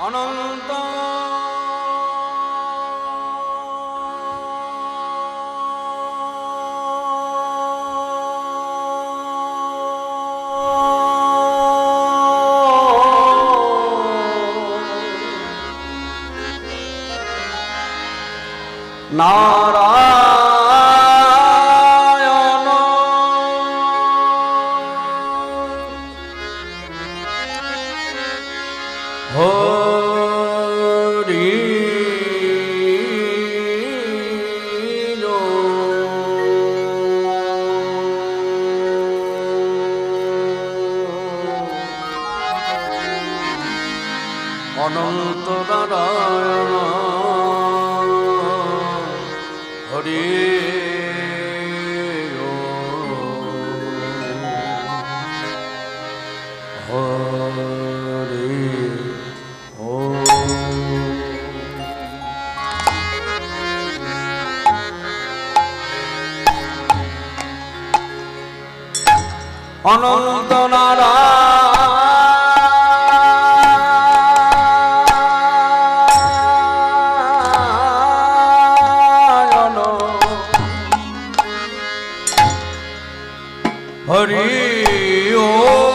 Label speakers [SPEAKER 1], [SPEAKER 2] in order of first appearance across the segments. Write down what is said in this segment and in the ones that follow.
[SPEAKER 1] Ananta Now অনন্ত নারায়ণ। হরি অনন্ত নারায়ণ। हरि ओ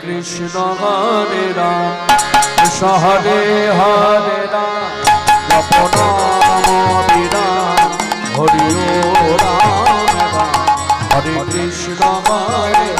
[SPEAKER 1] কৃষ্ণ হরে রাম কৃষ্ণ হরে হরে রাম হরি রাম হরে কৃষ্ণ হরে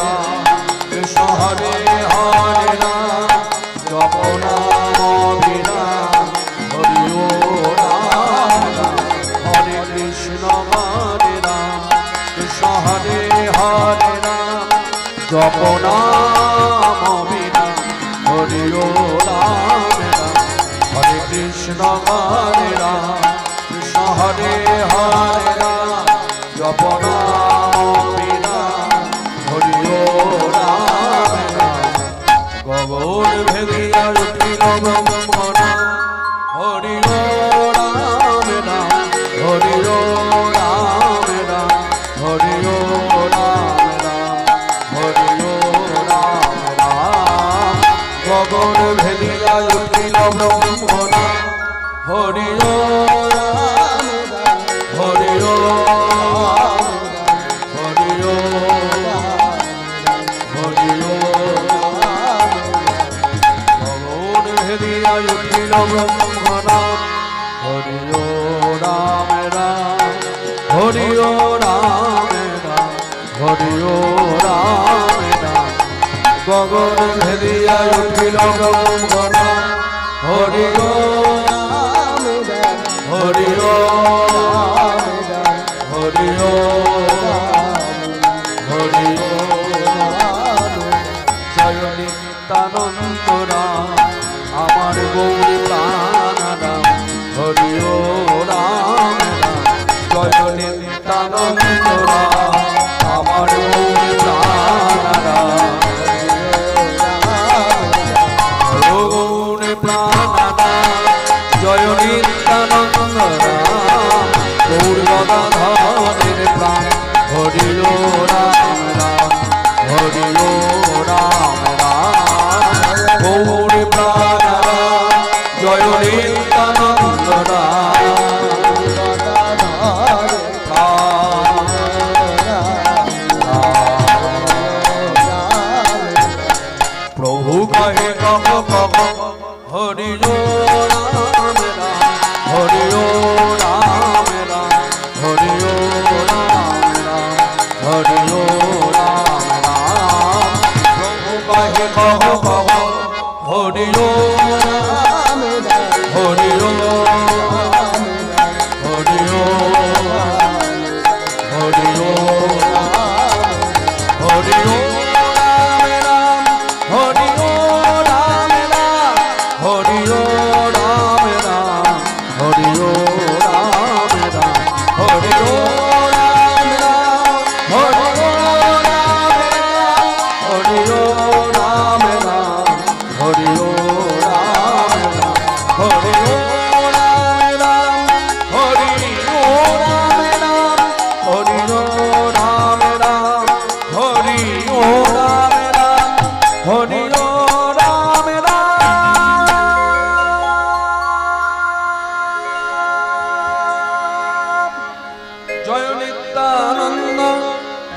[SPEAKER 1] Hare Krishna Hare Ram Ram Ram Hari ও রাম রাম হরি ও রাম রাম হরি ও রাম রাম গগন ভেদিয়া উঠিল গগন の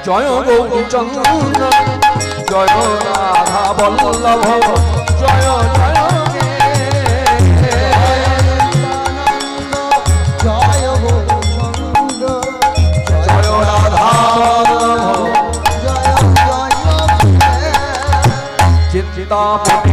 [SPEAKER 1] জয় গৌরীচন্দ্র জয় রাধা বল্লভ জয় হে।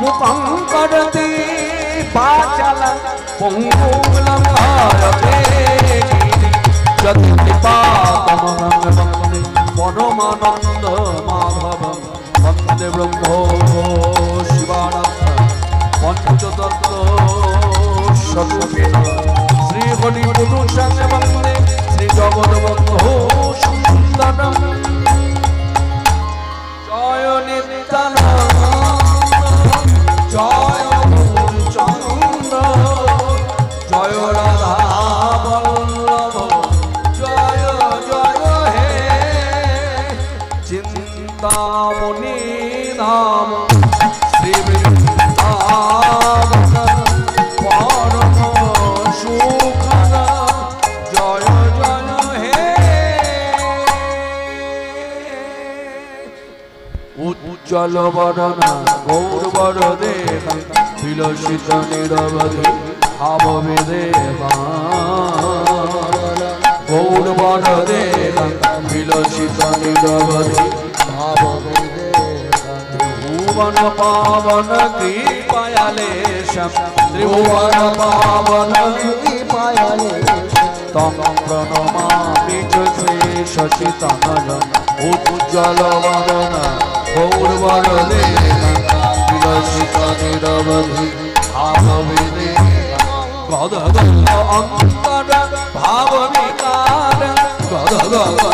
[SPEAKER 1] মুখং করতে পাচাল পঙ্গুলং হারতে যৎকৃপাতমহং বন্দে পরমানন্দ মাধবম, বন্দে ব্রহ্ম শিবানন্দ, পঞ্চতত্ত্ব সদুকিন শ্রী হরি পুরুষং বন্দে, শ্রী জগৎবন্ধু সুন্দরম। উজ্জ্বল বরণা গৌর বর দেব বিলসিত নিরবধি ভাববে দেবা গৌর বর দেব বিলসিত নিরবধি ভুবন পাবন কৃপায়ালেশম ত্রিভুবন পাবন তম প্রণমামি চ শশিতনয় উজ্জ্বল বদন ઉર્વરલે વિલસિતા નિરવધિ ભાવવિને ભાવ વિકાર ગદગદ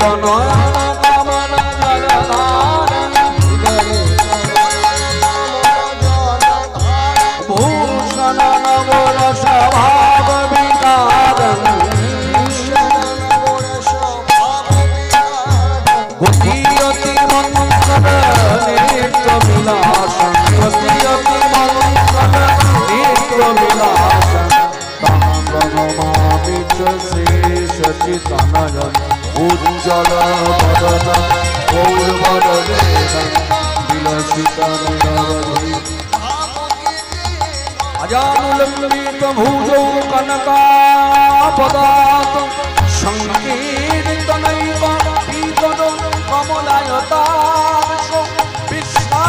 [SPEAKER 1] কমল জলধারণ ভূষণ নবর স্বভাব বিকারণ অতি অতি মঙ্গল নেত্র বিলাস অতি সচিতানয়ন উজ্জ্বল বদন গৌরবদনে বিলসিত নিরবধি अजानुलम्बित भुजौ कनकापदात सङ्कीर्तनैव पीतनो कमलायताक्ष विश्वा